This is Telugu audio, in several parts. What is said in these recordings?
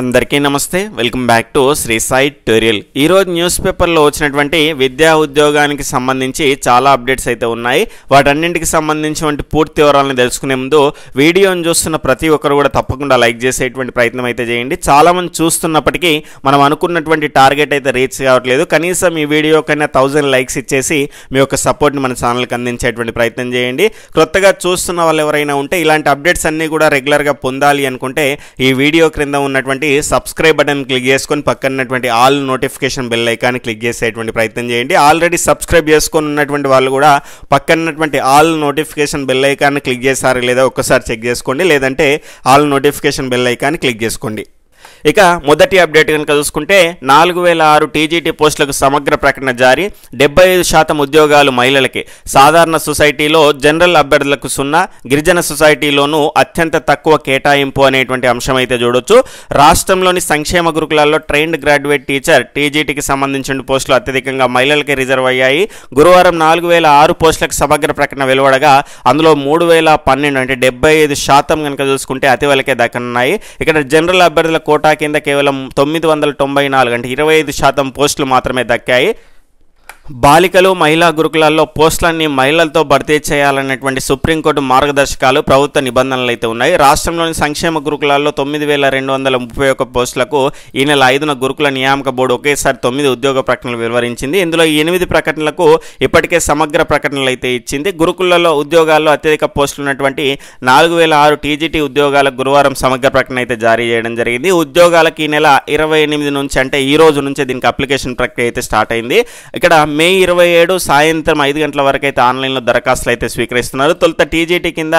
అందరికీ నమస్తే. Welcome back to Shri Sai tutorial ఈరోజు న్యూస్ పేపర్లో వచ్చినటువంటి విద్యా ఉద్యోగానికి సంబంధించి చాలా అప్డేట్స్ అయితే ఉన్నాయి. వాటన్నింటికి సంబంధించినటువంటి పూర్తి వివరాలను తెలుసుకునే ముందు వీడియోని చూస్తున్న ప్రతి ఒక్కరు కూడా తప్పకుండా లైక్ చేసేటువంటి ప్రయత్నం అయితే చేయండి. చాలామంది చూస్తున్నప్పటికీ మనం అనుకున్నటువంటి టార్గెట్ అయితే రీచ్ కావట్లేదు. కనీసం ఈ వీడియో కన్నా థౌజండ్ లైక్స్ ఇచ్చేసి మీ యొక్క సపోర్ట్ని మన ఛానల్కి అందించేటువంటి ప్రయత్నం చేయండి. కొత్తగా చూస్తున్న వాళ్ళు ఎవరైనా ఉంటే ఇలాంటి అప్డేట్స్ అన్నీ కూడా రెగ్యులర్గా పొందాలి అనుకుంటే ఈ వీడియో క్రింద ఉన్నటువంటి సబ్స్క్రైబ్ బటన్ క్లిక్ చేసుకొని పక్కన ఉన్నటువంటి all notification bell icon click చేసేటువంటి ప్రయత్నం చేయండి. ఆల్రెడీ సబ్స్క్రైబ్ చేసుకొని ఉన్నటువంటి వాళ్ళు కూడా పక్కన ఉన్నటువంటి all notification bell icon click చేశారా లేదా ఒక్కసారి చెక్ చేసుకోండి. లేదంటే all notification bell icon click చేసుకోండి. ఇక మొదటి అప్డేట్ కనుక చూసుకుంటే నాలుగు వేల ఆరు టీజీటీ పోస్టులకు సమగ్ర ప్రకటన జారీ డెబ్బై ఐదు శాతం ఉద్యోగాలు మహిళలకి. సాధారణ సొసైటీలో జనరల్ అభ్యర్థులకు సున్నా గిరిజన సొసైటీలోనూ అత్యంత తక్కువ కేటాయింపు అనేటువంటి అంశం అయితే చూడొచ్చు. రాష్ట్రంలోని సంక్షేమ గురుకులాల్లో ట్రైన్డ్ గ్రాడ్యుయేట్ టీచర్ టీజీటీకి సంబంధించిన పోస్టులు అత్యధికంగా మహిళలకే రిజర్వ్ అయ్యాయి. గురువారం నాలుగు వేల ఆరు పోస్టులకు సమగ్ర ప్రకటన వెలువడగా అందులో మూడు వేల పన్నెండు అంటే డెబ్బై ఐదు శాతం కనుక చూసుకుంటే అతివలకే దక్కనున్నాయి. ఇక్కడ జనరల్ అభ్యర్థుల కోటా కింద కేవలం తొమ్మిది వందల తొంభై నాలుగు అంటే ఇరవై ఐదు శాతం పోస్టులు మాత్రమే దక్కాయి. బాలికలు మహిళా గురుకులాల్లో పోస్టులన్నీ మహిళలతో భర్తీ చేయాలనేటువంటి సుప్రీంకోర్టు మార్గదర్శకాలు ప్రభుత్వ నిబంధనలు అయితే ఉన్నాయి. రాష్ట్రంలోని సంక్షేమ గురుకులాల్లో తొమ్మిది వేల రెండు వందల ముప్పై ఒక్క పోస్టులకు ఈ నెల ఐదున గురుకుల నియామక బోర్డు ఒకేసారి తొమ్మిది ఉద్యోగ ప్రకటనలు వెలువరించింది. ఇందులో ఎనిమిది ప్రకటనలకు ఇప్పటికే సమగ్ర ప్రకటనలు అయితే ఇచ్చింది. గురుకులలో ఉద్యోగాల్లో అత్యధిక పోస్టులు ఉన్నటువంటి నాలుగు వేల ఆరు టీజీటీ ఉద్యోగాలకు గురువారం సమగ్ర ప్రకటన అయితే జారీ చేయడం జరిగింది. ఉద్యోగాలకు ఈ నెల ఇరవై ఎనిమిది నుంచి అంటే ఈ రోజు నుంచే దీనికి అప్లికేషన్ ప్రక్రియ అయితే స్టార్ట్ అయింది. ఇక్కడ మే ఇరవై ఏడు సాయంత్రం ఐదు గంటల వరకు అయితే ఆన్లైన్లో దరఖాస్తులు అయితే స్వీకరిస్తున్నారు. తొలుత టీజీటీ కింద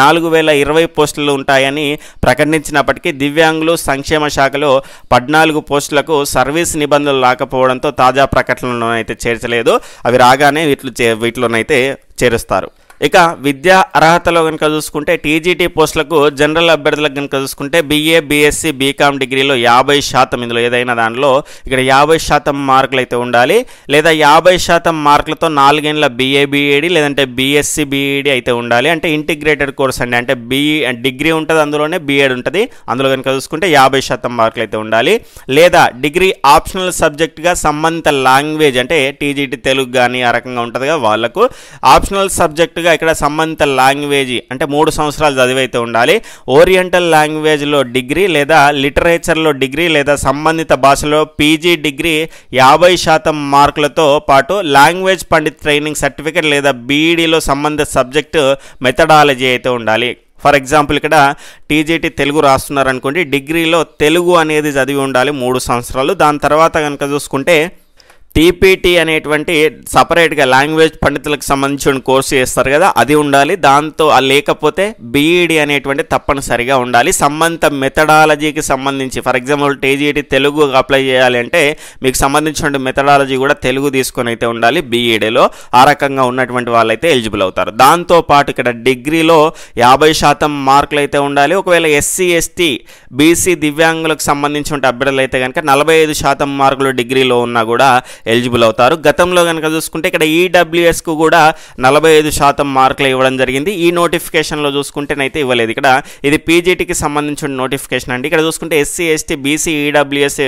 నాలుగు వేల ఇరవై పోస్టులు ఉంటాయని ప్రకటించినప్పటికీ దివ్యాంగులు సంక్షేమ శాఖలో పద్నాలుగు పోస్టులకు సర్వీస్ నిబంధనలు రాకపోవడంతో తాజా ప్రకటనలను అయితే చేర్చలేదు. అవి రాగానే వీటిలో చే వీటిలోనైతే చేరుస్తారు. ఇక విద్యా అర్హతలో కనుక చూసుకుంటే టీజీటీ పోస్టులకు జనరల్ అభ్యర్థులకు కనుక చూసుకుంటే బీఏ బీఎస్సీ బీకామ్ డిగ్రీలో యాభై శాతం ఇందులో ఏదైనా దానిలో ఇక్కడ యాభై శాతం మార్కులు అయితే ఉండాలి. లేదా యాభై శాతం మార్కులతో నాలుగేళ్ళ బీఏ బీఈడి లేదంటే బీఎస్సీ బీఈడి అయితే ఉండాలి. అంటే ఇంటిగ్రేటెడ్ కోర్స్ అండి. అంటే బీఈ డిగ్రీ ఉంటుంది అందులోనే బీఎడ్ ఉంటుంది. అందులో కనుక చూసుకుంటే యాభై శాతం మార్కులు అయితే ఉండాలి. లేదా డిగ్రీ ఆప్షనల్ సబ్జెక్ట్గా సంబంధిత లాంగ్వేజ్ అంటే టీజీటీ తెలుగు కానీ ఆ రకంగా ఉంటుందిగా వాళ్ళకు. ఆప్షనల్ సబ్జెక్టుగా ఇక్కడ సంబంధిత లాంగ్వేజ్ అంటే మూడు సంవత్సరాలు చదివైతే ఉండాలి. ఓరియంటల్ లాంగ్వేజ్లో డిగ్రీ లేదా లిటరేచర్లో డిగ్రీ లేదా సంబంధిత భాషలో పీజీ డిగ్రీ యాభై శాతం మార్కులతో పాటు లాంగ్వేజ్ పండిత్ ట్రైనింగ్ సర్టిఫికేట్ లేదా బీఈడీలో సంబంధిత సబ్జెక్టు మెథడాలజీ అయితే ఉండాలి. ఫర్ ఎగ్జాంపుల్ ఇక్కడ టీజీటీ తెలుగు రాస్తున్నారు అనుకోండి డిగ్రీలో తెలుగు అనేది చదివి ఉండాలి మూడు సంవత్సరాలు. దాని తర్వాత కనుక చూసుకుంటే టీపీటీ అనేటువంటి సపరేట్గా లాంగ్వేజ్ పండితులకు సంబంధించిన కోర్సు చేస్తారు కదా అది ఉండాలి. దాంతో లేకపోతే బీఈడి అనేటువంటి తప్పనిసరిగా ఉండాలి. సంబంధిత మెథడాలజీకి సంబంధించి for example TGT Telugu apply చేయాలి అంటే మీకు సంబంధించిన మెథడాలజీ కూడా తెలుగు తీసుకొని అయితే ఉండాలి బీఈడీలో. ఆ రకంగా ఉన్నటువంటి వాళ్ళైతే ఎలిజిబుల్ అవుతారు. దాంతో పాటు ఇక్కడ డిగ్రీలో యాభై శాతం మార్కులు అయితే ఉండాలి. ఒకవేళ ఎస్సీ ఎస్టీ బీసీ దివ్యాంగులకు సంబంధించిన అభ్యర్థులు అయితే కనుక నలభై ఐదు శాతం మార్కులు డిగ్రీలో ఉన్నా కూడా ఎలిజిబుల్ అవుతారు. గతంలో కనుక చూసుకుంటే ఇక్కడ ఈడబ్ల్యూఎస్కు కూడా నలభై ఐదు శాతం మార్కులు ఇవ్వడం జరిగింది. ఈ నోటిఫికేషన్లో చూసుకుంటేనైతే ఇవ్వలేదు. ఇక్కడ ఇది పీజీటీకి సంబంధించిన నోటిఫికేషన్ అండి. ఇక్కడ చూసుకుంటే SC ST BC EWS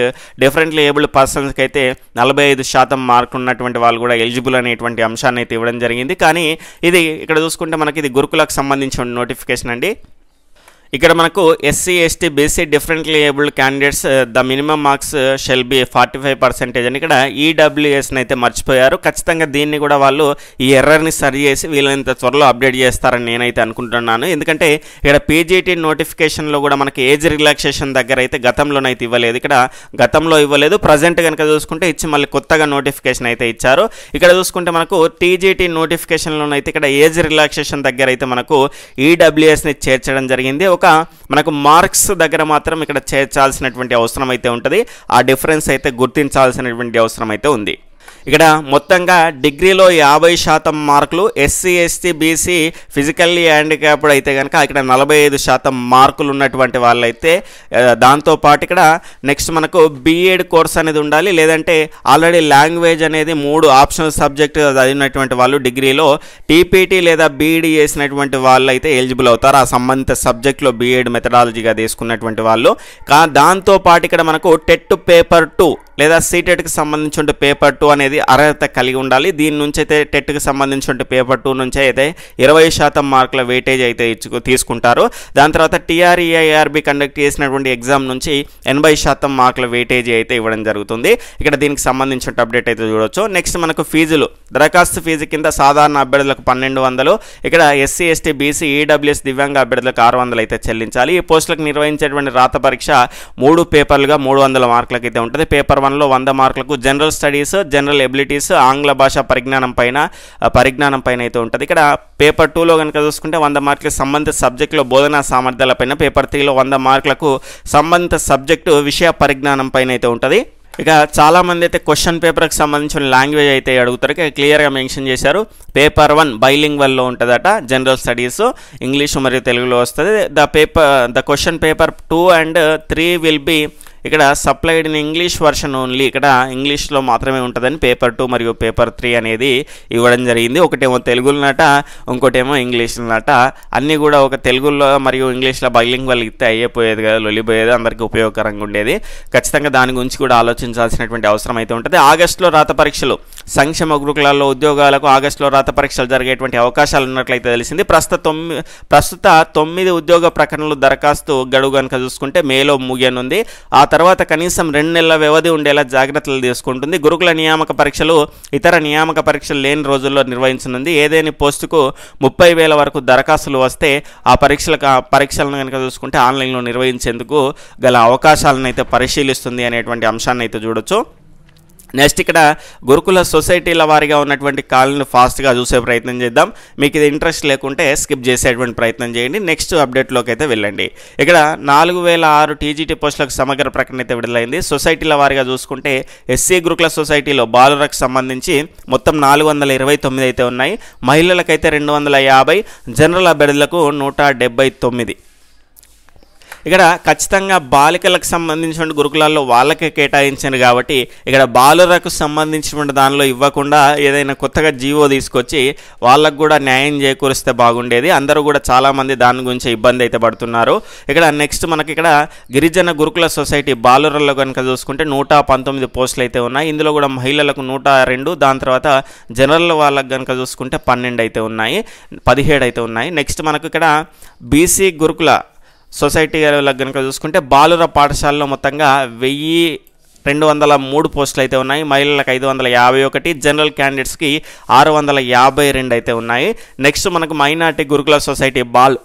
differently abled పర్సన్స్కి అయితే నలభై ఐదు శాతం మార్కులు ఉన్నటువంటి వాళ్ళు కూడా ఎలిజిబుల్ అనేటువంటి అంశాన్ని అయితే ఇవ్వడం జరిగింది. కానీ ఇది ఇక్కడ చూసుకుంటే మనకి ఇది గురుకులకు సంబంధించిన నోటిఫికేషన్ అండి. ఇక్కడ మనకు SC ST BC differently abled candidates the minimum marks shall be forty five percentage అని ఇక్కడ ఈడబ్ల్యూఎస్ని అయితే మర్చిపోయారు. ఖచ్చితంగా దీన్ని కూడా వాళ్ళు ఈ ఎర్రర్ని సరి చేసి వీళ్ళంత త్వరలో అప్డేట్ చేస్తారని నేనైతే అనుకుంటున్నాను. ఎందుకంటే ఇక్కడ పీజీటీ నోటిఫికేషన్లో కూడా మనకి ఏజ్ రిలాక్సేషన్ దగ్గర అయితే గతంలోనైతే ఇవ్వలేదు. ఇక్కడ గతంలో ఇవ్వలేదు. ప్రజెంట్ కనుక చూసుకుంటే ఇచ్చి మళ్ళీ కొత్తగా నోటిఫికేషన్ అయితే ఇచ్చారు. ఇక్కడ చూసుకుంటే మనకు టీజీటీ నోటిఫికేషన్లోనైతే ఇక్కడ ఏజ్ రిలాక్సేషన్ దగ్గర అయితే మనకు ఈడబ్ల్యూఎస్ని చేర్చడం జరిగింది. ఒక మనకు మార్క్స్ దగ్గర మాత్రం ఇక్కడ చేర్చాల్సినటువంటి అవసరం అయితే ఉంటుంది. ఆ డిఫరెన్స్ అయితే గుర్తించాల్సినటువంటి అవసరం అయితే ఉంది. ఇక్కడ మొత్తంగా డిగ్రీలో యాభై శాతం మార్కులు SC ST BC physically handicapped అయితే కనుక ఇక్కడ నలభై ఐదు శాతం మార్కులు ఉన్నటువంటి వాళ్ళైతే దాంతోపాటు ఇక్కడ నెక్స్ట్ మనకు బీఎడ్ కోర్స్ అనేది ఉండాలి. లేదంటే ఆల్రెడీ లాంగ్వేజ్ అనేది మూడు ఆప్షనల్ సబ్జెక్ట్ చదివినటువంటి వాళ్ళు డిగ్రీలో టీపీటీ లేదా బీఈడి చేసినటువంటి వాళ్ళు అయితే ఎలిజిబుల్ అవుతారు. ఆ సంబంధిత సబ్జెక్ట్లో బీఎడ్ మెథడాలజీగా తీసుకున్నటువంటి వాళ్ళు. కా దాంతోపాటు ఇక్కడ మనకు టెట్ పేపర్ టూ లేదా సీటెట్కి సంబంధించిన పేపర్ టూ అనేది అర్హత కలిగి ఉండాలి. దీని నుంచి అయితే టెట్కి సంబంధించిన పేపర్ టూ నుంచి అయితే ఇరవై శాతం మార్కుల వెయిటేజ్ అయితే తీసుకుంటారు. దాని తర్వాత టీఆర్ఈఐఆర్బి కండక్ట్ చేసినటువంటి ఎగ్జామ్ నుంచి ఎనభై శాతం మార్కుల వెయిటేజ్ అయితే ఇవ్వడం జరుగుతుంది. ఇక్కడ దీనికి సంబంధించిన అప్డేట్ అయితే చూడొచ్చు. నెక్స్ట్ మనకు ఫీజులు. దరఖాస్తు ఫీజు కింద సాధారణ అభ్యర్థులకు పన్నెండు వందలు ఇక్కడ ఎస్సీ ఎస్టీ బీసీ ఈడబ్ల్యూఎస్ దివ్యాంగ అభ్యర్థులకు ఆరు వందలు అయితే చెల్లించాలి. ఈ పోస్టులకు నిర్వహించేటువంటి రాత పరీక్ష మూడు పేపర్లుగా మూడు వందల మార్కులకు అయితే ఉంటుంది. పేపర్ వన్లో వంద మార్కులకు జనరల్ స్టడీస్ జనరల్ ఎబిలిటీస్ ఆంగ్ల భాష పరిజ్ఞానం పైన పరిజ్ఞానం పైన అయితే ఉంటుంది. ఇక్కడ పేపర్ టూలో కనుక చూసుకుంటే వంద మార్కులకు సంబంధిత సబ్జెక్టులో బోధనా సామర్థ్యాల పైన పేపర్ త్రీలో వంద మార్కులకు సంబంధిత సబ్జెక్టు విషయ పరిజ్ఞానం పైన అయితే ఉంటుంది. ఇక చాలా మంది అయితే క్వశ్చన్ పేపర్కి సంబంధించిన లాంగ్వేజ్ అయితే అడుగుతారు. ఇక క్లియర్గా మెన్షన్ చేశారు. పేపర్ వన్ బైలింగ్ వల్లో ఉంటుందట జనరల్ స్టడీస్ ఇంగ్లీష్ మరియు తెలుగులో వస్తుంది. The paper the question paper two and three will be ఇక్కడ supplied in English version only ఇక్కడ ఇంగ్లీష్లో మాత్రమే ఉంటుందని పేపర్ టూ మరియు పేపర్ త్రీ అనేది ఇవ్వడం జరిగింది. ఒకటేమో తెలుగులోనట ఇంకోటేమో ఇంగ్లీష్లోనట అన్నీ కూడా ఒక తెలుగులో మరియు ఇంగ్లీష్లో బైలింగ్ వాళ్ళు ఇస్తే అయ్యిపోయేది కదా లొలిపోయేది అందరికీ ఉపయోగకరంగా ఉండేది. ఖచ్చితంగా దాని గురించి కూడా ఆలోచించాల్సినటువంటి అవసరం అయితే ఉంటుంది. ఆగస్టులో రాత పరీక్షలు. సంక్షేమ గురుకులాల్లో ఉద్యోగాలకు ఆగస్టులో రాత పరీక్షలు జరిగేటువంటి అవకాశాలు ఉన్నట్లయితే తెలిసింది. ప్రస్తుత తొమ్మిది ప్రస్తుత తొమ్మిది ఉద్యోగ ప్రకటనలు దరఖాస్తు గడువు కనుక చూసుకుంటే మేలో ముగియనుంది. ఆ తర్వాత కనీసం రెండు నెలల వ్యవధి ఉండేలా జాగ్రత్తలు తీసుకుంటుంది. గురుకుల నియామక పరీక్షలు ఇతర నియామక పరీక్షలు లేని రోజుల్లో నిర్వహించనుంది. ఏదేని పోస్టుకు ముప్పై వేల వరకు దరఖాస్తులు వస్తే ఆ పరీక్షల పరీక్షలను కనుక చూసుకుంటే ఆన్లైన్లో నిర్వహించేందుకు గల అవకాశాలను అయితే పరిశీలిస్తుంది అనేటువంటి అంశాన్ని అయితే చూడొచ్చు. నెక్స్ట్ ఇక్కడ గురుకుల సొసైటీల వారిగా ఉన్నటువంటి కాళ్ళను ఫాస్ట్గా చూసే ప్రయత్నం చేద్దాం. మీకు ఇది ఇంట్రెస్ట్ లేకుంటే స్కిప్ చేసేటువంటి ప్రయత్నం చేయండి. నెక్స్ట్ అప్డేట్లోకి అయితే వెళ్ళండి. ఇక్కడ నాలుగు వేల ఆరు టీజీటీ పోస్టులకు సమగ్ర ప్రకటన అయితే విడుదలైంది. సొసైటీల వారిగా చూసుకుంటే ఎస్సీ గురుకుల సొసైటీలో బాలులకు సంబంధించి మొత్తం నాలుగు వందల ఇరవై తొమ్మిది అయితే ఉన్నాయి. మహిళలకైతే రెండు వందల యాభై జనరల్ అభ్యర్థులకు నూట డెబ్బై తొమ్మిది. ఇక్కడ ఖచ్చితంగా బాలికలకు సంబంధించిన గురుకులాల్లో వాళ్ళకే కేటాయించారు కాబట్టి ఇక్కడ బాలురకు సంబంధించినటువంటి దానిలో ఇవ్వకుండా ఏదైనా కొత్తగా జీవో తీసుకొచ్చి వాళ్ళకు కూడా న్యాయం చేకూరిస్తే బాగుండేది. అందరూ కూడా చాలామంది దాని గురించి ఇబ్బంది అయితే పడుతున్నారు. ఇక్కడ నెక్స్ట్ మనకి ఇక్కడ గిరిజన గురుకుల సొసైటీ బాలురల్లో కనుక చూసుకుంటే నూట పంతొమ్మిది పోస్టులు అయితే ఉన్నాయి. ఇందులో కూడా మహిళలకు నూట రెండు దాని తర్వాత జనరల్ వాళ్ళకు కనుక చూసుకుంటే పన్నెండు అయితే ఉన్నాయి పదిహేడు అయితే ఉన్నాయి. నెక్స్ట్ మనకు ఇక్కడ బీసీ గురుకుల సొసైటీ కనుక చూసుకుంటే బాలుర పాఠశాలలో మొత్తంగా వెయ్యి రెండు వందల మూడు పోస్టులు అయితే ఉన్నాయి. మహిళలకు ఐదు వందల యాభై ఒకటి జనరల్ క్యాండిడేట్స్కి ఆరు వందల యాభై రెండు అయితే ఉన్నాయి. నెక్స్ట్ మనకు మైనార్టీ గురుకుల సొసైటీ బాల్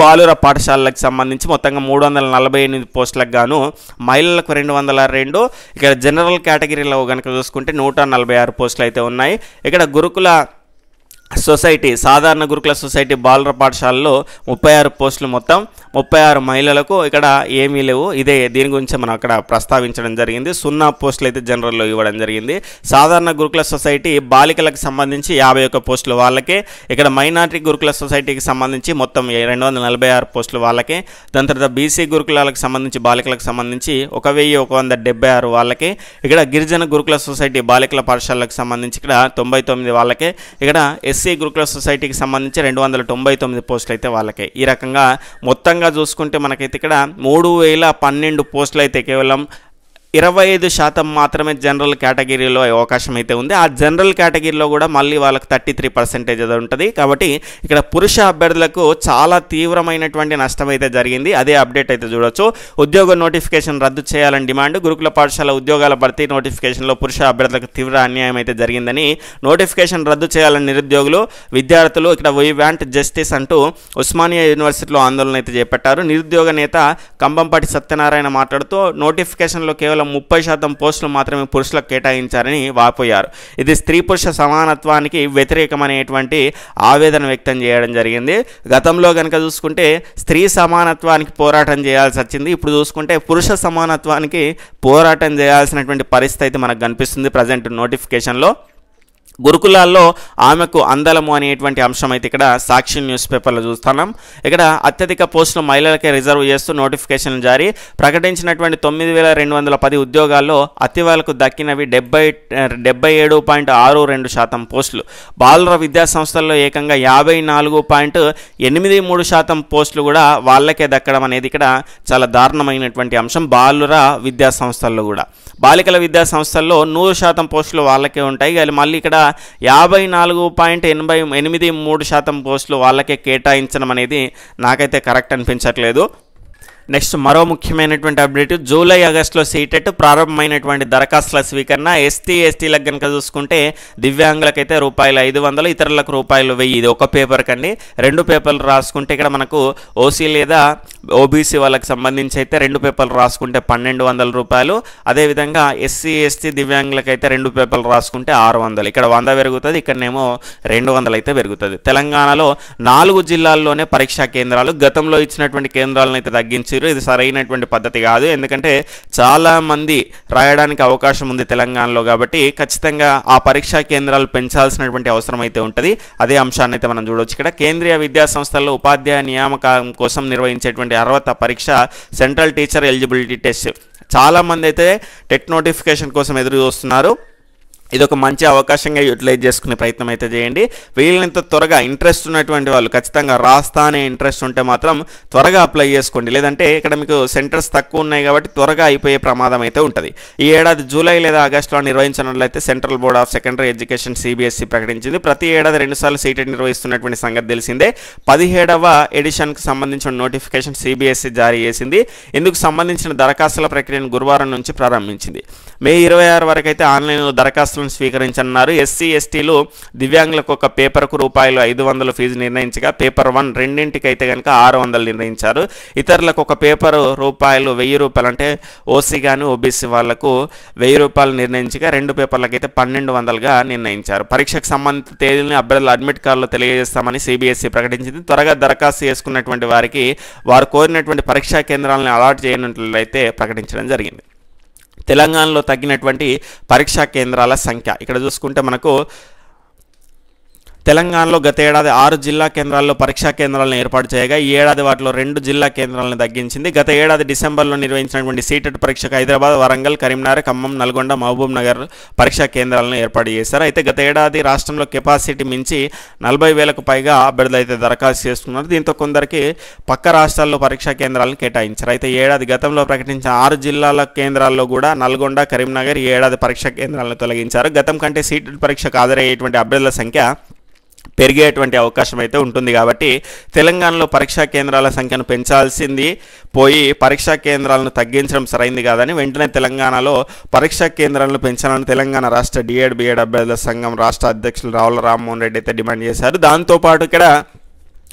బాలుర పాఠశాలలకు సంబంధించి మొత్తంగా మూడు వందల నలభై ఎనిమిది పోస్టులకు గాను మహిళలకు రెండు వందల రెండు. ఇక్కడ జనరల్ కేటగిరీలో కనుక చూసుకుంటే నూట నలభై ఆరు పోస్టులు అయితే ఉన్నాయి. ఇక్కడ గురుకుల సొసైటీ సాధారణ గురుకుల సొసైటీ బాలుర పాఠశాలలో ముప్పై ఆరు పోస్టులు మొత్తం ముప్పై ఆరు మహిళలకు ఇక్కడ ఏమీ లేవు. ఇదే దీని గురించి మనం అక్కడ ప్రస్తావించడం జరిగింది. సున్నా పోస్టులు అయితే జనరల్లో ఇవ్వడం జరిగింది. సాధారణ గురుకుల సొసైటీ బాలికలకు సంబంధించి యాభై ఒక్క పోస్టులు వాళ్ళకే ఇక్కడ మైనార్టీ గురుకుల సొసైటీకి సంబంధించి మొత్తం రెండు వందల నలభై ఆరు పోస్టులు వాళ్ళకే దాని తర్వాత బీసీ గురుకులాలకు సంబంధించి బాలికలకు సంబంధించి ఒక వెయ్యి ఒక వంద డెబ్బై ఆరు వాళ్ళకే ఇక్కడ గిరిజన గురుకుల సొసైటీ బాలికల పాఠశాలకు సంబంధించి ఇక్కడ తొంభై తొమ్మిది వాళ్ళకే ఇక్కడ ఎస్ ఎస్సీ గురుకుల సొసైటీకి సంబంధించి రెండు వందల తొంభై తొమ్మిది పోస్టులు అయితే వాళ్ళకే. ఈ రకంగా మొత్తంగా చూసుకుంటే మనకైతే ఇక్కడ మూడు వేల పన్నెండు పోస్టులు అయితే కేవలం ఇరవై ఐదు శాతం మాత్రమే జనరల్ కేటగిరీలో అవకాశం అయితే ఉంది. ఆ జనరల్ కేటగిరీలో కూడా మళ్ళీ వాళ్ళకి థర్టీ త్రీ పర్సెంటేజ్ అది ఉంటుంది. కాబట్టి ఇక్కడ పురుష అభ్యర్థులకు చాలా తీవ్రమైనటువంటి నష్టం అయితే జరిగింది. అదే అప్డేట్ అయితే చూడొచ్చు. ఉద్యోగ నోటిఫికేషన్ రద్దు చేయాలని డిమాండ్. గురుకుల పాఠశాల ఉద్యోగాల భర్తీ నోటిఫికేషన్లో పురుష అభ్యర్థులకు తీవ్ర అన్యాయం అయితే జరిగిందని నోటిఫికేషన్ రద్దు చేయాలని నిరుద్యోగులు విద్యార్థులు ఇక్కడ వై వ్యాంట్ జస్టిస్ అంటూ ఉస్మానియా యూనివర్సిటీలో ఆందోళన అయితే చేపట్టారు. నిరుద్యోగ నేత కంబంపాటి సత్యనారాయణ మాట్లాడుతూ నోటిఫికేషన్లో కేవలం కేవలం ముప్పై శాతం పోస్టులు మాత్రమే పురుషులకు కేటాయించారని వాపోయారు. ఇది స్త్రీ పురుష సమానత్వానికి వ్యతిరేకమనేటువంటి ఆవేదన వ్యక్తం చేయడం జరిగింది. గతంలో కనుక చూసుకుంటే స్త్రీ సమానత్వానికి పోరాటం చేయాల్సి వచ్చింది. ఇప్పుడు చూసుకుంటే పురుష సమానత్వానికి పోరాటం చేయాల్సినటువంటి పరిస్థితి అయితే మనకు కనిపిస్తుంది ప్రజెంట్ నోటిఫికేషన్లో. గురుకులాల్లో ఆమెకు అందలము అనేటువంటి అంశం అయితే ఇక్కడ సాక్షి న్యూస్ పేపర్లో చూస్తున్నాం. ఇక్కడ అత్యధిక పోస్టులు మహిళలకే రిజర్వ్ చేస్తూ నోటిఫికేషన్ జారీ. ప్రకటించినటువంటి తొమ్మిది వేల రెండు వందల పది ఉద్యోగాల్లో అతివాళ్ళకు దక్కినవి డెబ్బై డెబ్బై ఏడు పాయింట్ ఆరు రెండు శాతం పోస్టులు. బాలుర విద్యా సంస్థల్లో ఏకంగా యాభై నాలుగు పాయింట్ ఎనిమిది మూడు శాతం పోస్టులు కూడా వాళ్ళకే దక్కడం అనేది ఇక్కడ చాలా దారుణమైనటువంటి అంశం. బాలుర విద్యా సంస్థల్లో కూడా. బాలికల విద్యా సంస్థల్లో నూరు శాతం పోస్టులు వాళ్ళకే ఉంటాయి. కానీ మళ్ళీ ఇక్కడ యాభై నాలుగు పాయింట్ ఎనభై ఎనిమిది మూడు శాతం పోస్టులు వాళ్ళకే కేటాయించడం అనేది నాకైతే కరెక్ట్ అనిపించట్లేదు. నెక్స్ట్ మరో ముఖ్యమైనటువంటి అప్డేట్ జూలై ఆగస్టులో సీటెట్ ప్రారంభమైనటువంటి దరఖాస్తుల స్వీకరణ. ఎస్టీ ఎస్టీలకు కనుక చూసుకుంటే దివ్యాంగులకైతే రూపాయలు ఐదు వందలు ఇతరులకు రూపాయలు వెయ్యి. ఇది ఒక పేపర్ కండి. రెండు పేపర్లు రాసుకుంటే ఇక్కడ మనకు ఓసీ లేదా ఓబీసీ వాళ్ళకి సంబంధించి అయితే రెండు పేపర్లు రాసుకుంటే పన్నెండు వందల రూపాయలు. అదేవిధంగా ఎస్సీ ఎస్టీ దివ్యాంగులకైతే రెండు పేపర్లు రాసుకుంటే ఆరు వందలు. ఇక్కడ వంద పెరుగుతుంది ఇక్కడనేమో రెండు వందలు అయితే పెరుగుతుంది. తెలంగాణలో నాలుగు జిల్లాల్లోనే పరీక్షా కేంద్రాలు. గతంలో ఇచ్చినటువంటి కేంద్రాలను అయితే తగ్గించి తగ్గించారు ఇది సరైనటువంటి పద్ధతి కాదు. ఎందుకంటే చాలామంది రాయడానికి అవకాశం ఉంది తెలంగాణలో కాబట్టి ఖచ్చితంగా ఆ పరీక్షా కేంద్రాలు పెంచాల్సినటువంటి అవసరం అయితే ఉంటుంది. అదే అంశాన్ని అయితే మనం చూడవచ్చు ఇక్కడ కేంద్రీయ విద్యా సంస్థల్లో ఉపాధ్యాయ నియామకం కోసం నిర్వహించేటువంటి అర్హత పరీక్ష సెంట్రల్ టీచర్ ఎలిజిబిలిటీ టెస్ట్. చాలామంది అయితే టెట్ నోటిఫికేషన్ కోసం ఎదురు చూస్తున్నారు. ఇది ఒక మంచి అవకాశంగా యూటిలైజ్ చేసుకునే ప్రయత్నం అయితే చేయండి. వీలైనంత త్వరగా ఇంట్రెస్ట్ ఉన్నటువంటి వాళ్ళు ఖచ్చితంగా రాస్తా అనే ఇంట్రెస్ట్ ఉంటే మాత్రం త్వరగా అప్లై చేసుకోండి. లేదంటే ఇక్కడ మీకు సెంటర్స్ తక్కువ ఉన్నాయి కాబట్టి త్వరగా అయిపోయే ప్రమాదం అయితే ఉంటుంది. ఈ ఏడాది జూలై లేదా ఆగస్టులో నిర్వహించినట్లయితే central board of secondary education CBSE ప్రకటించింది. ప్రతి ఏడాది రెండుసార్లు సీటెట్ నిర్వహిస్తున్నటువంటి సంగతి తెలిసిందే. పదిహేడవ ఎడిషన్కి సంబంధించిన నోటిఫికేషన్ సిబిఎస్ఈ జారీ చేసింది. ఇందుకు సంబంధించిన దరఖాస్తుల ప్రక్రియను గురువారం నుంచి ప్రారంభించింది. మే ఇరవై ఆరు వరకు అయితే ఆన్లైన్లో దరఖాస్తు దరఖాస్తులను స్వీకరించనున్నారు. ఎస్సీ ఎస్టీలు దివ్యాంగులకు ఒక పేపర్కు రూపాయలు ఐదు వందలు ఫీజు నిర్ణయించగా పేపర్ వన్ రెండింటికి అయితే కనుక ఆరు వందలు నిర్ణయించారు. ఇతరులకు ఒక పేపర్ రూపాయలు వెయ్యి రూపాయలు అంటే ఓసీ కానీ ఓబీసీ వాళ్ళకు వెయ్యి రూపాయలు నిర్ణయించగా రెండు పేపర్లకు అయితే పన్నెండు వందలుగా నిర్ణయించారు. పరీక్షకు సంబంధిత తేదీని అభ్యర్థులు అడ్మిట్ కార్డులో తెలియజేస్తామని సిబిఎస్ఈ ప్రకటించింది. త్వరగా దరఖాస్తు చేసుకున్నటువంటి వారికి వారు కోరినటువంటి పరీక్షా కేంద్రాలను అలాట్ చేయనట్లయితే ప్రకటించడం జరిగింది. తెలంగాణలో తగ్గినటువంటి పరీక్షా కేంద్రాల సంఖ్య. ఇక్కడ చూసుకుంటే మనకు తెలంగాణలో గత ఏడాది ఆరు జిల్లా కేంద్రాల్లో పరీక్షా కేంద్రాలను ఏర్పాటు చేయగా ఈ ఏడాది వాటిలో రెండు జిల్లా కేంద్రాలను తగ్గించింది. గత ఏడాది డిసెంబర్లో నిర్వహించినటువంటి సీటెట్ పరీక్షకు హైదరాబాద్ వరంగల్ కరీంనగర్ ఖమ్మం నల్గొండ మహబూబ్ నగర్ పరీక్షా కేంద్రాలను ఏర్పాటు చేశారు. అయితే గత ఏడాది రాష్ట్రంలో కెపాసిటీ మించి నలభై వేలకు పైగా అభ్యర్థులు అయితే దరఖాస్తు చేసుకున్నారు దీంతో కొందరికి పక్క రాష్ట్రాల్లో పరీక్షా కేంద్రాలను కేటాయించారు. అయితే ఏడాది గతంలో ప్రకటించిన ఆరు జిల్లాల కేంద్రాల్లో కూడా నల్గొండ కరీంనగర్ ఈ ఏడాది పరీక్షా కేంద్రాలను తొలగించారు. గతం కంటే సీటెట్ పరీక్షకు హాజరయ్యేటువంటి అభ్యర్థుల సంఖ్య పెరిగేటువంటి అవకాశం అయితే ఉంటుంది కాబట్టి తెలంగాణలో పరీక్షా కేంద్రాల సంఖ్యను పెంచాల్సింది. పోయి పరీక్షా కేంద్రాలను తగ్గించడం సరైంది కాదని వెంటనే తెలంగాణలో పరీక్షా కేంద్రాలను పెంచాలని తెలంగాణ రాష్ట్ర డిఎడ్ బిఎడ్ అభ్యర్థుల సంఘం రాష్ట్ర అధ్యక్షులు రావుల రామ్మోహన్ రెడ్డి అయితే డిమాండ్ చేశారు. దాంతోపాటు ఇక్కడ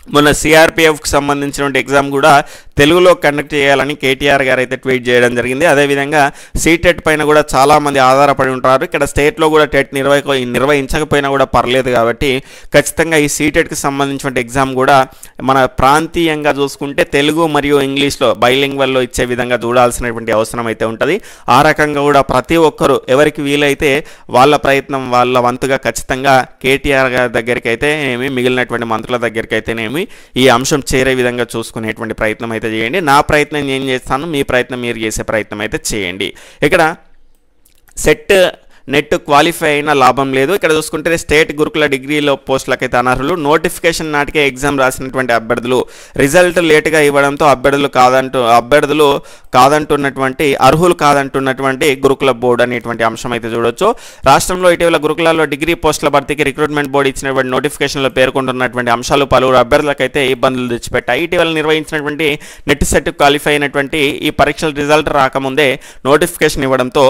మొన్న సిఆర్పిఎఫ్కి సంబంధించినటువంటి ఎగ్జామ్ కూడా తెలుగులో కండక్ట్ చేయాలని కేటీఆర్ గారు అయితే ట్వీట్ చేయడం జరిగింది. అదేవిధంగా సీటెట్ పైన కూడా చాలామంది ఆధారపడి ఉంటారు. ఇక్కడ స్టేట్లో కూడా టెట్ నిర్వహి నిర్వహించకపోయినా కూడా పర్లేదు కాబట్టి ఖచ్చితంగా ఈ సీటెట్కి సంబంధించినటువంటి ఎగ్జామ్ కూడా మన ప్రాంతీయంగా చూసుకుంటే తెలుగు మరియు ఇంగ్లీష్లో బైలింగ్వల్లో ఇచ్చే విధంగా చూడాల్సినటువంటి అవసరం అయితే ఉంటుంది. ఆ రకంగా కూడా ప్రతి ఒక్కరూ ఎవరికి వీలైతే వాళ్ళ ప్రయత్నం వాళ్ళ వంతుగా ఖచ్చితంగా కేటీఆర్ గారి దగ్గరికి అయితే ఏమి మిగిలినటువంటి మంత్రుల దగ్గరికి అయితేనేమి ఈ అంశం చేరే విధంగా చూసుకునేటువంటి ప్రయత్నం అయితే చేయండి. నా ప్రయత్నం నేను చేస్తాను మీ ప్రయత్నం మీరు చేసే ప్రయత్నం అయితే చేయండి. ఇక్కడ సెట్ నెట్ క్వాలిఫై అయినా లాభం లేదు. ఇక్కడ చూసుకుంటే స్టేట్ గురుకుల డిగ్రీలో పోస్టులకైతే అనర్హులు. నోటిఫికేషన్ నాటికే ఎగ్జామ్ రాసినటువంటి అభ్యర్థులు రిజల్ట్ లేటుగా ఇవ్వడంతో అభ్యర్థులు కాదంటూ అభ్యర్థులు కాదంటున్నటువంటి అర్హులు కాదంటున్నటువంటి గురుకుల బోర్డు అనేటువంటి అంశం అయితే చూడొచ్చు. రాష్ట్రంలో ఇటీవల గురుకులాల్లో డిగ్రీ పోస్టుల భర్తీకి రిక్రూట్మెంట్ బోర్డు ఇచ్చినటువంటి నోటిఫికేషన్లో పేర్కొంటున్నటువంటి అంశాలు పలువురు అభ్యర్థులకైతే ఇబ్బందులు తెచ్చిపెట్టాయి. ఇటీవల నిర్వహించినటువంటి నెట్ సెట్ క్వాలిఫై అయినటువంటి ఈ పరీక్షల రిజల్ట్ రాకముందే నోటిఫికేషన్ ఇవ్వడంతో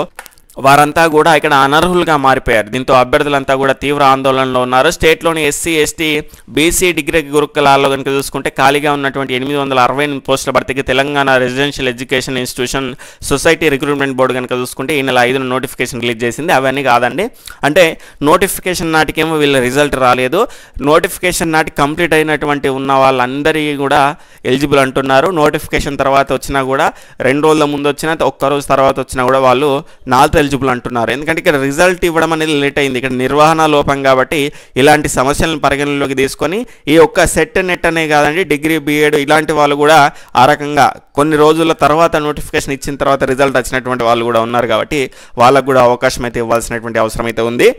వారంతా కూడా ఇక్కడ అనర్హులుగా మారిపోయారు. దీంతో అభ్యర్థులంతా కూడా తీవ్ర ఆందోళనలో ఉన్నారు. స్టేట్లోని ఎస్సీ ఎస్టీ బీసీ డిగ్రీ గురుకులాల్లో కనుక చూసుకుంటే ఖాళీగా ఉన్నటువంటి ఎనిమిది వందల అరవై ఎనిమిది పోస్టుల భర్తీకి Telangana residential education institution society recruitment board కనుక చూసుకుంటే ఈ నెల ఐదున నోటిఫికేషన్ రిలీజ్ చేసింది. అవన్నీ కాదండి. అంటే నోటిఫికేషన్ నాటికేమో వీళ్ళ రిజల్ట్ రాలేదు. నోటిఫికేషన్ నాటి కంప్లీట్ అయినటువంటి ఉన్న వాళ్ళందరికీ కూడా ఎలిజిబుల్ అంటున్నారు. నోటిఫికేషన్ తర్వాత వచ్చినా కూడా రెండు రోజుల ముందు వచ్చినా ఒక్క రోజు తర్వాత వచ్చినా కూడా వాళ్ళు నాలుగు ఎలిజిబుల్ అంటున్నారు. ఎందుకంటే ఇక్కడ రిజల్ట్ ఇవ్వడం అనేది లేట్ అయింది. ఇక్కడ నిర్వహణ లోపం కాబట్టి ఇలాంటి సమస్యలను పరిగణనలోకి తీసుకొని ఈ ఒక్క సెట్ నెట్ అనే కాదండి డిగ్రీ బీఎడ్ ఇలాంటి వాళ్ళు కూడా ఆ రకంగా కొన్ని రోజుల తర్వాత నోటిఫికేషన్ ఇచ్చిన తర్వాత రిజల్ట్ వచ్చినటువంటి వాళ్ళు కూడా ఉన్నారు కాబట్టి వాళ్ళకు కూడా అవకాశం అయితే ఇవ్వాల్సినటువంటి అవసరం అయితే ఉంది.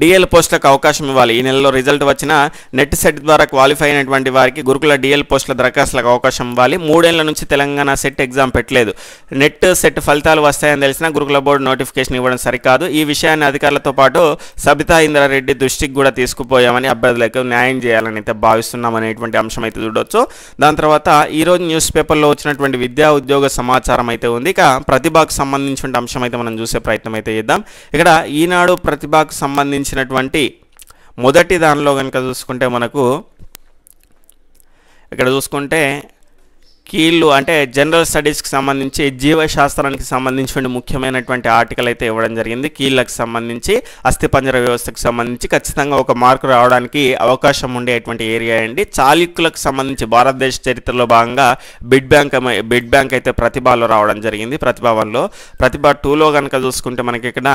డిఎల్ పోస్టులకు అవకాశం ఇవ్వాలి. ఈ నెలలో రిజల్ట్ వచ్చిన నెట్ సెట్ ద్వారా క్వాలిఫై అయినటువంటి వారికి గురుకుల డిఎల్ పోస్టుల దరఖాస్తులకు అవకాశం ఇవ్వాలి. మూడేళ్ళ నుంచి తెలంగాణ సెట్ ఎగ్జామ్ పెట్టలేదు. నెట్ సెట్ ఫలితాలు వస్తాయని తెలిసినా గురుకుల బోర్డు నోటిఫికేషన్ ఇవ్వడం సరికాదు. ఈ విషయాన్ని అధికారులతో పాటు సబితా ఇంద్రారెడ్డి దృష్టికి కూడా తీసుకుపోయామని అభ్యర్థులకు న్యాయం చేయాలని అయితే భావిస్తున్నాం అనేటువంటి అంశం అయితే చూడొచ్చు. దాని తర్వాత ఈరోజు న్యూస్ పేపర్లో వచ్చినటువంటి విద్యా ఉద్యోగ సమాచారం అయితే ఉంది. ఇక ప్రతిభకు సంబంధించిన అంశం అయితే మనం చూసే ప్రయత్నం అయితే చేద్దాం. ఇక్కడ ఈనాడు ప్రతిభకు సంబంధించినటువంటి మొదటి దానిలో కనుక చూసుకుంటే మనకు ఇక్కడ చూసుకుంటే కీళ్ళు అంటే జనరల్ స్టడీస్కి సంబంధించి జీవశాస్త్రానికి సంబంధించిన ముఖ్యమైనటువంటి ఆర్టికల్ అయితే ఇవ్వడం జరిగింది. కీళ్ళకు సంబంధించి అస్థిపంజర వ్యవస్థకు సంబంధించి ఖచ్చితంగా ఒక మార్కు రావడానికి అవకాశం ఉండేటువంటి ఏరియా అండి. చాళుక్యులకు సంబంధించి భారతదేశ చరిత్రలో భాగంగా బిడ్ బ్యాంక్ బిడ్ బ్యాంక్ అయితే ప్రతిభలో రావడం జరిగింది. ప్రతిభావన్లో ప్రతిభ టూలో కనుక చూసుకుంటే మనకి ఇక్కడ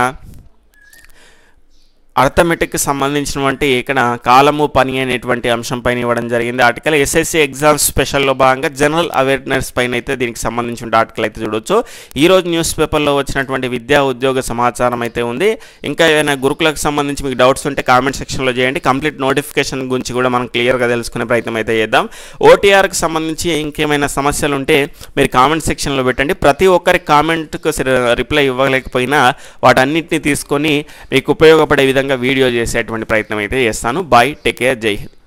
అర్థమెటిక్కి సంబంధించినటువంటి ఇక్కడ కాలము పని అనేటువంటి అంశం పైన ఇవ్వడం జరిగింది. ఆర్టికల్ ఎస్ఎస్సి ఎగ్జామ్స్ స్పెషల్లో భాగంగా జనరల్ అవేర్నెస్ పైన అయితే దీనికి సంబంధించిన ఆర్టికల్ అయితే చూడొచ్చు. ఈరోజు న్యూస్ పేపర్లో వచ్చినటువంటి విద్యా ఉద్యోగ సమాచారం అయితే ఉంది. ఇంకా ఏదైనా గురుకులకు సంబంధించి మీకు డౌట్స్ ఉంటే కామెంట్ సెక్షన్లో చేయండి. కంప్లీట్ నోటిఫికేషన్ గురించి కూడా మనం క్లియర్గా తెలుసుకునే ప్రయత్నం అయితే చేద్దాం. ఓటీఆర్కి సంబంధించి ఇంకేమైనా సమస్యలు ఉంటే మీరు కామెంట్ సెక్షన్లో పెట్టండి. ప్రతి ఒక్కరి కామెంట్కు రిప్లై ఇవ్వలేకపోయినా వాటన్నిటిని తీసుకొని మీకు ఉపయోగపడే విధంగా విధంగా వీడియో చేసేటువంటి ప్రయత్నం అయితే చేస్తాను. బాయ్ టేక్ కేర్ జై హింద్